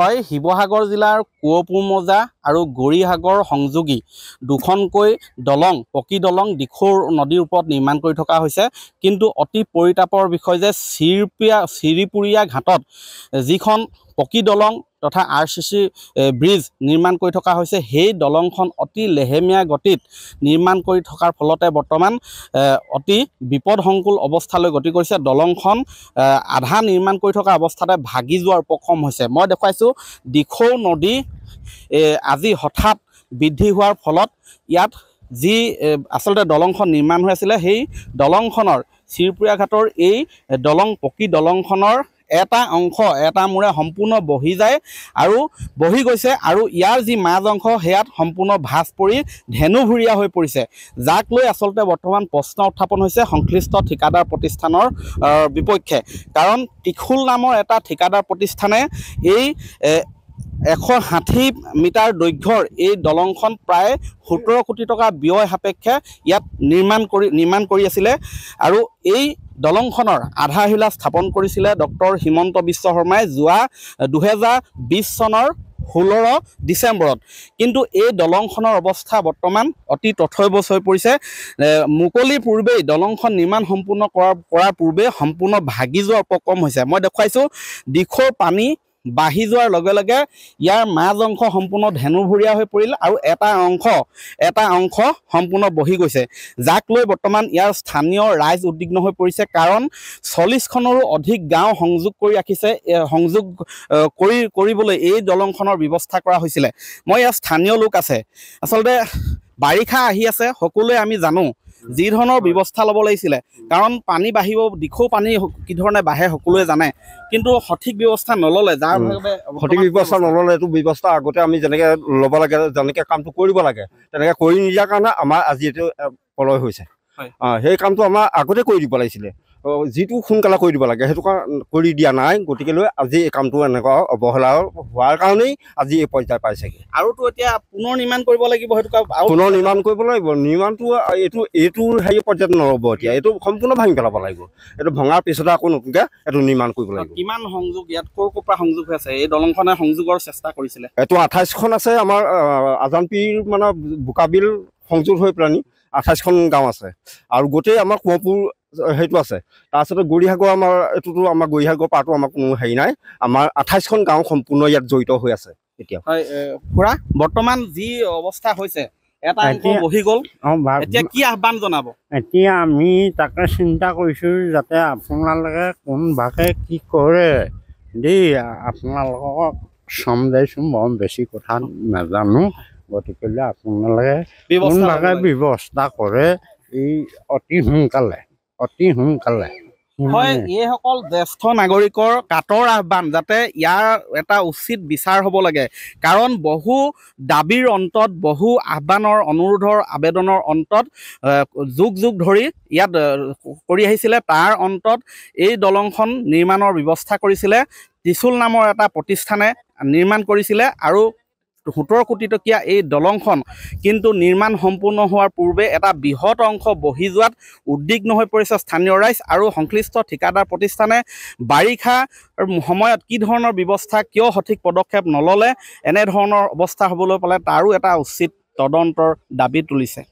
হয় শিৱসাগৰ জিলাৰ কুঁৱপুমজা আৰু গৌৰীসাগৰ সংযোগী। দুখনকৈ দলং পকী দলং দিখৌৰ নদীৰ ওপৰত নিৰ্মাণ কৰি থকা হৈছে। কিন্তু অতি পৰিতাপৰ বিষয় যে চিৰপীয়া চিৰিপুৰীয়া ঘাটত যিখন পকী দলং তথা আৰ চি চি ব্ৰিজ নিৰ্মাণ কৰি থকা হৈছে। সেই দলংখন অতি লেহেমীয়া গতিত নিৰ্মাণ কৰি থকাৰ ফলতে বৰ্তমান অতি বিপদসংকুল অৱস্থালৈ গতি কৰিছে। দলংখন আধা নিৰ্মাণ কৰি থকা অৱস্থাতে ভাগি যোৱাৰ উপক্ৰম হৈছে। মই দেখুৱাইছোঁ দিখৌ নদী আজি হঠাৎ বৃদ্ধি হোৱাৰ ফলত ইয়াত যি আচলতে দলংখন নিৰ্মাণ হৈ আছিলে সেই দলংখনৰ চিৰপুৰীয়া ঘাটৰ এই দলং পকী দলংখনৰ এটা অংশ এটা মূৰে সম্পূৰ্ণ বহি যায় আৰু বহি গৈছে আৰু ইয়াৰ যি মাজ অংশ সেয়াত সম্পূৰ্ণ ভাঁজ পৰি ধেনুভুৰীয়া হৈ পৰিছে। যাক লৈ আচলতে বৰ্তমান প্ৰশ্ন উত্থাপন হৈছে সংশ্লিষ্ট ঠিকাদাৰ প্ৰতিষ্ঠানৰ বিপক্ষে। কাৰণ ত্ৰিশূল নামৰ এটা ঠিকাদাৰ প্ৰতিষ্ঠানে এই এশ ষাঠি মিটাৰ দৈৰ্ঘ্যৰ এই দলংখন প্ৰায় সোতৰ কোটি টকা ব্যয় সাপেক্ষে ইয়াত নিৰ্মাণ কৰি নিৰ্মাণ কৰি আছিলে। আৰু এই দলংখনৰ আধাৰশিলা স্থাপন কৰিছিলে ডক্টৰ হিমন্ত বিশ্ব শৰ্মাই যোৱা দুহেজাৰ বিছ চনৰ ষোল্ল ডিচেম্বৰত। কিন্তু এই দলংখনৰ অৱস্থা বৰ্তমান অতি তথৈবচ হৈ পৰিছে। এ, মুকলিৰ পূৰ্বেই দলংখন নিৰ্মাণ সম্পূৰ্ণ কৰাৰ কৰাৰ পূৰ্বে সম্পূৰ্ণ ভাগি যোৱাৰ উপক্ৰম হৈছে। মই দেখুৱাইছোঁ দিখৌৰ পানী বাঢ়ি যোৱাৰ লগে লগে ইয়াৰ মাজ অংশ সম্পূৰ্ণ ধেনুভুৰীয়া হৈ পৰিল আৰু এটা অংশ এটা অংশ সম্পূৰ্ণ বহি গৈছে। যাক লৈ বৰ্তমান ইয়াৰ স্থানীয় ৰাইজ উদ্বিগ্ন হৈ পৰিছে কাৰণ চল্লিছখনৰো অধিক গাঁও সংযোগ কৰি ৰাখিছে সংযোগ কৰি কৰিবলৈ এই দলংখনৰ ব্যৱস্থা কৰা হৈছিলে। মই ইয়াৰ স্থানীয় লোক আছে। আচলতে বাৰিষা আহি আছে সকলোৱে আমি জানো যি ধৰণৰ ব্যৱস্থা ল'ব লাগিছিলে কাৰণ পানী বাঢ়িব দিখৌ পানী কি ধৰণে বাঢ়ে সকলোৱে জানে কিন্তু সঠিক ব্যৱস্থা নল'লে যাৰ। বাবে সঠিক ব্যৱস্থা নল'লে এইটো ব্যৱস্থা আগতে আমি যেনেকৈ ল'ব লাগে যেনেকৈ কামটো কৰিব লাগে তেনেকৈ কৰি নিদিয়াৰ কাৰণে আমাৰ আজি এইটো প্ৰলয় হৈছে। সেই কামটো আমাৰ আগতে কৰি দিব লাগিছিলে। যিটো সোনকালে কৰি দিব লাগে সেইটো কাৰ- কৰি দিয়া নাই। গতিকেলৈ আজি এই কামটো এনেকুৱা অৱহেলা হোৱাৰ কাৰণেই আজি এই পৰ্যায় পাইছেগৈ। আৰুতো এতিয়া পুনৰ নিৰ্মাণ কৰিব লাগিব সেইটো পুনৰ নিৰ্মাণ কৰিব লাগিব। নিৰ্মাণটো এইটো এইটো হেৰি পৰ্যায়ত নল'ব এতিয়া। এইটো সম্পূৰ্ণ ভাঙি পেলাব লাগিব। এইটো ভঙাৰ পিছতে আকৌ নতুনকৈ এইটো নিৰ্মাণ কৰিব লাগিব। কিমান সংযোগ ইয়াত ক'ৰ ক'ৰ পৰা সংযোগ হৈ আছে? এই দলংখনে সংযোগৰ চেষ্টা কৰিছিলে। এইটো আঠাইছখন আছে আমাৰ আজানপীৰ মানে বোকাবিল সংযোগ হৈ পেলানি আঠাইছখন গাঁও আছে। আৰু গোটেই আমাৰ কুঁৱপুৰ সেইটো আছে। তাৰপিছতে গৌৰীসাগৰ আমাৰ এইটোতো আমাৰ গৌৰীসাগৰ পাৰটো আমাৰ কোনো হেৰি নাই। আমাৰ আঠাইছখন গাঁও সম্পূৰ্ণ ইয়াত জড়িত হৈ আছে এতিয়া হয় খুৰা বৰ্তমান যি অৱস্থা হৈছে এটা এতিয়া- বহি গ'ল। অঁ ভা- এতিয়া কি আহ্বান জনাব? এতিয়া আমি তাকে চিন্তা কৰিছোঁ যাতে আপোনালোকে কোনভাগে কি কৰে। দেই আপোনালোকক চমজাইছোঁ মই বেছি কথা নাজানো। গতিকেলৈ আপোনালোকে কোনভাগে। ব্যৱস্থা কৰে এই অতি সোনকালে। অতি সোনকালে। হয় এইসকল জ্যেষ্ঠ নাগৰিকৰ কাটৰ আহ্বান যাতে ইয়াৰ এটা উচিত বিচাৰ হ'ব লাগে। কাৰণ বহু দাবীৰ অন্তত বহু আহ্বানৰ অনুৰোধৰ আবেদনৰ অন্তত যুগ যুগ ধৰি ইয়াত কৰি আহিছিলে। তাৰ অন্তত এই দলংখন নিৰ্মাণৰ ব্যৱস্থা কৰিছিলে। ত্ৰিশুল নামৰ এটা প্ৰতিষ্ঠানে নিৰ্মাণ কৰিছিলে আৰু সোতৰ কোটি টকীয়া এই দলংখন কিন্তু নিৰ্মাণ সম্পূৰ্ণ হোৱাৰ পূৰ্বে এটা বৃহৎ অংশ বহি যোৱাত উদ্বিগ্ন হৈ পৰিছে স্থানীয় ৰাইজ আৰু সংশ্লিষ্ট ঠিকাদাৰ প্ৰতিষ্ঠানে বাৰিষাৰ সময়ত কি ধৰণৰ ব্যৱস্থা কিয় সঠিক পদক্ষেপ নল'লে এনেধৰণৰ অৱস্থা হ'বলৈ পালে তাৰো এটা উচিত তদন্তৰ দাবী তুলিছে।